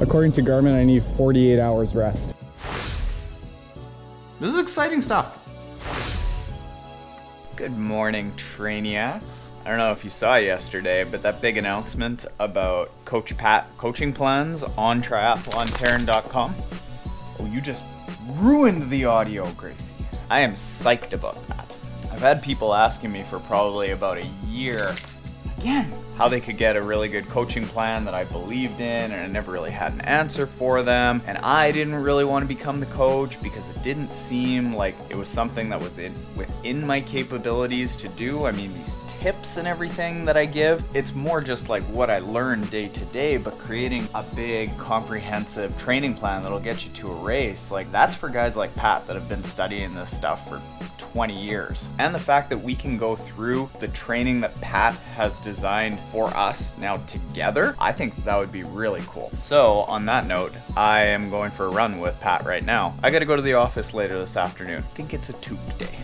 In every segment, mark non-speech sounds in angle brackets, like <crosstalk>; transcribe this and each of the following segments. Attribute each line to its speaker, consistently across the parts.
Speaker 1: According to Garmin, I need 48 hours rest.
Speaker 2: This is exciting stuff. Good morning, Trainiacs. I don't know if you saw yesterday, but that big announcement about Coach Pat coaching plans on triathlontaren.com. Oh, you just ruined the audio, Gracie. I am psyched about that. I've had people asking me for probably about a year, again, how they could get a really good coaching plan that I believed in, and I never really had an answer for them. And I didn't really want to become the coach because it didn't seem like it was something that was in, within my capabilities to do. I mean, these tips and everything that I give, it's more just like what I learn day to day, but creating a big, comprehensive training plan that'll get you to a race, like that's for guys like Pat that have been studying this stuff for 20 years. And the fact that we can go through the training that Pat has designed for us now together, I think that would be really cool. So on that note, I am going for a run with Pat right now. I gotta go to the office later this afternoon. I think it's a toque day.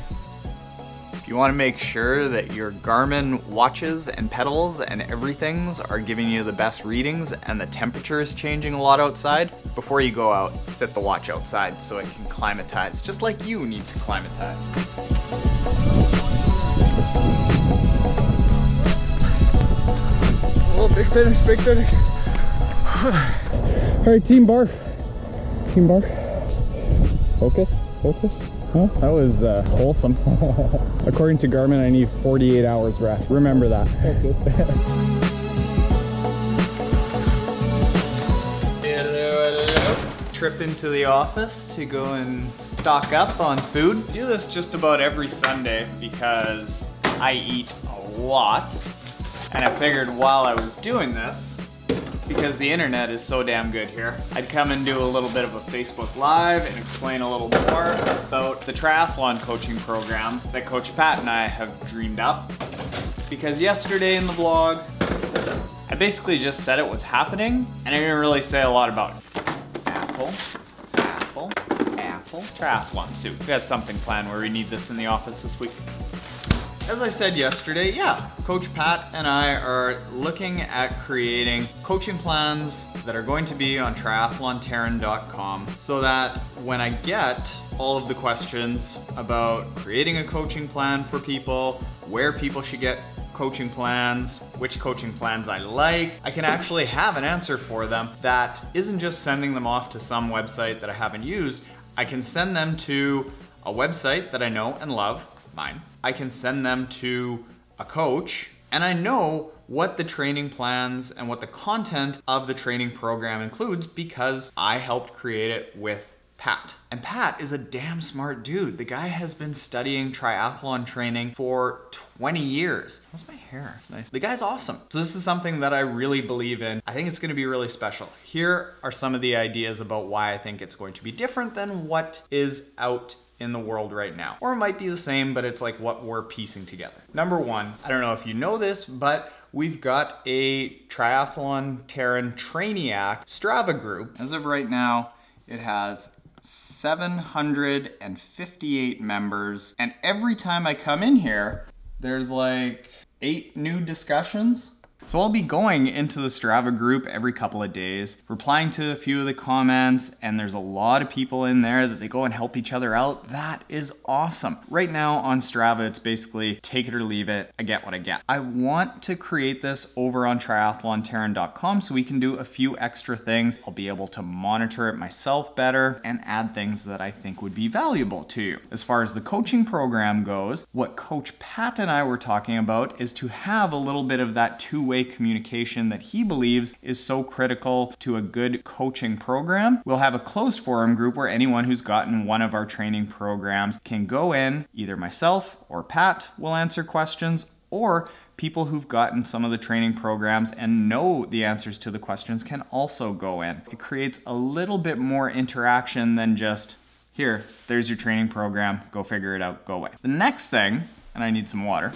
Speaker 2: If you want to make sure that your Garmin watches and pedals and everything's are giving you the best readings and the temperature is changing a lot outside, before you go out, set the watch outside so it can climatize, just like you need to climatize.
Speaker 1: Big finish, big finish. All right, team barf. Team barf. Focus, focus. Huh? That was uh, wholesome. <laughs> According to Garmin, I need 48 hours rest. Remember that.
Speaker 2: Trip into the office to go and stock up on food. Do this just about every Sunday because I eat a lot. And I figured while I was doing this, because the internet is so damn good here, I'd come and do a little bit of a Facebook Live and explain a little more about the triathlon coaching program that Coach Pat and I have dreamed up. Because yesterday in the vlog, I basically just said it was happening, and I didn't really say a lot about it. Apple, apple, apple, triathlon suit. We got something planned where we need this in the office this week. As I said yesterday, yeah, Coach Pat and I are looking at creating coaching plans that are going to be on triathlontaren.com so that when I get all of the questions about creating a coaching plan for people, where people should get coaching plans, which coaching plans I like. I can actually have an answer for them that isn't just sending them off to some website that I haven't used. I can send them to a website that I know and love, mine. I can send them to a coach and I know what the training plans and what the content of the training program includes because I helped create it with Pat. And Pat is a damn smart dude. The guy has been studying triathlon training for 20 years. How's my hair? It's nice. The guy's awesome. So this is something that I really believe in. I think it's gonna be really special. Here are some of the ideas about why I think it's going to be different than what is out in the world right now. Or it might be the same, but it's like what we're piecing together. Number one, I don't know if you know this, but we've got a Triathlon Taren Trainiac Strava group. As of right now, it has 758 members. And every time I come in here, there's like eight new discussions. So I'll be going into the Strava group every couple of days, replying to a few of the comments, and there's a lot of people in there that they go and help each other out. That is awesome. Right now on Strava, it's basically take it or leave it. I get what I get. I want to create this over on triathlontaren.com so we can do a few extra things. I'll be able to monitor it myself better and add things that I think would be valuable to you. As far as the coaching program goes, what Coach Pat and I were talking about is to have a little bit of that two-way two-way communication that he believes is so critical to a good coaching program. We'll have a closed forum group where anyone who's gotten one of our training programs can go in, either myself or Pat will answer questions, or people who've gotten some of the training programs and know the answers to the questions can also go in. It creates a little bit more interaction than just, here, there's your training program, go figure it out, go away. The next thing, and I need some water,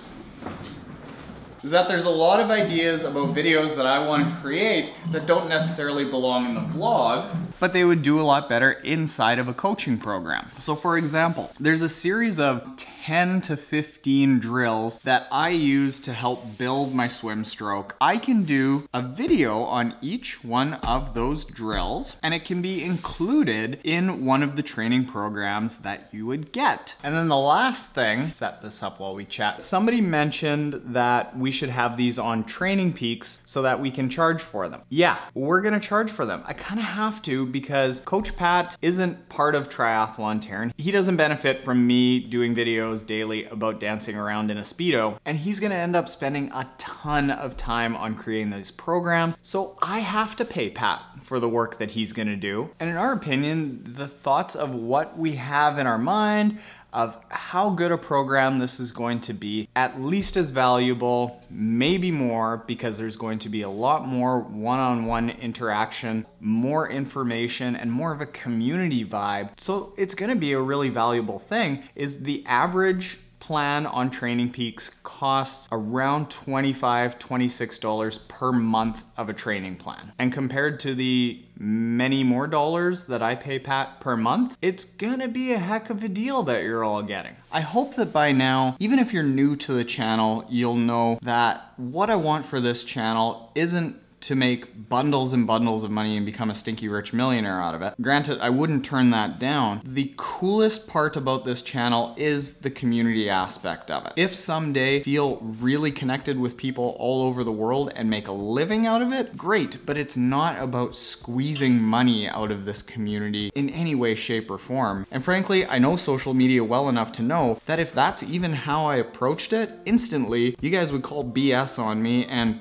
Speaker 2: is that there's a lot of ideas about videos that I want to create that don't necessarily belong in the vlog, but they would do a lot better inside of a coaching program. So for example, there's a series of 10 to 15 drills that I use to help build my swim stroke. I can do a video on each one of those drills and it can be included in one of the training programs that you would get. And then the last thing, set this up while we chat. Somebody mentioned that we should have these on Training Peaks so that we can charge for them. Yeah, we're gonna charge for them. I kinda have to because Coach Pat isn't part of Triathlon Taren. He doesn't benefit from me doing videos videos daily about dancing around in a Speedo, and he's gonna end up spending a ton of time on creating these programs, so I have to pay Pat for the work that he's gonna do. And in our opinion, the thoughts of what we have in our mind, of how good a program this is going to be, at least as valuable, maybe more, because there's going to be a lot more one-on-one -on -one interaction, more information, and more of a community vibe. So it's gonna be a really valuable thing, is the average plan on Training Peaks costs around $25, $26 per month of a training plan. And compared to the many more dollars that I pay Pat per month, it's gonna be a heck of a deal that you're all getting. I hope that by now, even if you're new to the channel, you'll know that what I want for this channel isn't to make bundles and bundles of money and become a stinky rich millionaire out of it. Granted, I wouldn't turn that down. The coolest part about this channel is the community aspect of it. If someday feel really connected with people all over the world and make a living out of it, great, but it's not about squeezing money out of this community in any way, shape, or form. And frankly, I know social media well enough to know that if that's even how I approached it, instantly, you guys would call BS on me and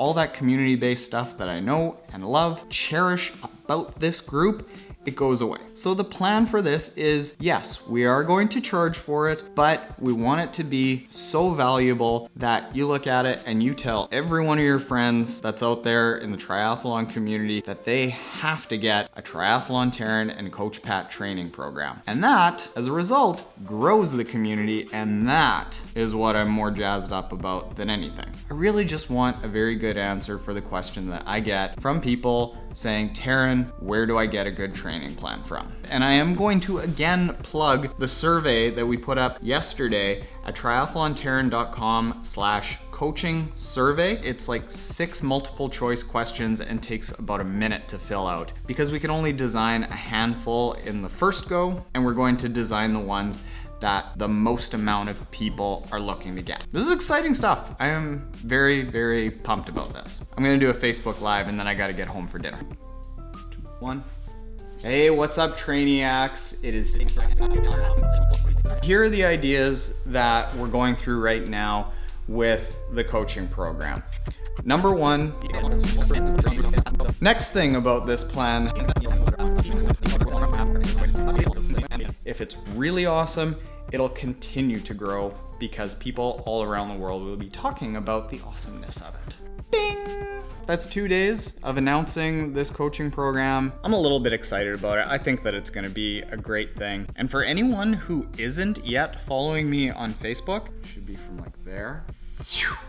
Speaker 2: all that community-based stuff that I know and love, cherish about this group it goes away. So the plan for this is, yes, we are going to charge for it, but we want it to be so valuable that you look at it and you tell every one of your friends that's out there in the triathlon community that they have to get a Triathlon Taren and Coach Pat training program. And that, as a result, grows the community and that is what I'm more jazzed up about than anything. I really just want a very good answer for the question that I get from people saying, Taren, where do I get a good training plan from? And I am going to again plug the survey that we put up yesterday at triathlontaren.com slash coaching survey. It's like six multiple choice questions and takes about a minute to fill out because we can only design a handful in the first go and we're going to design the ones that the most amount of people are looking to get. This is exciting stuff. I am very, very pumped about this. I'm gonna do a Facebook Live and then I gotta get home for dinner. Two, one. Hey, what's up, Trainiacs? It is. Here are the ideas that we're going through right now with the coaching program. Number one, next thing about this plan, if it's really awesome, it'll continue to grow because people all around the world will be talking about the awesomeness of it. Bing! That's two days of announcing this coaching program. I'm a little bit excited about it. I think that it's gonna be a great thing. And for anyone who isn't yet following me on Facebook, should be from like there,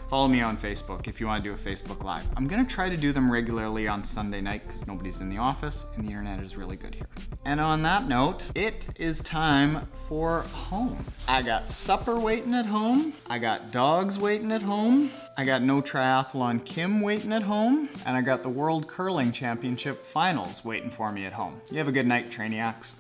Speaker 2: Follow me on Facebook if you want to do a Facebook Live. I'm gonna try to do them regularly on Sunday night because nobody's in the office and the internet is really good here. And on that note, it is time for home. I got supper waiting at home. I got dogs waiting at home. I got no triathlon Kim waiting at home. And I got the World Curling Championship Finals waiting for me at home. You have a good night, Trainiacs.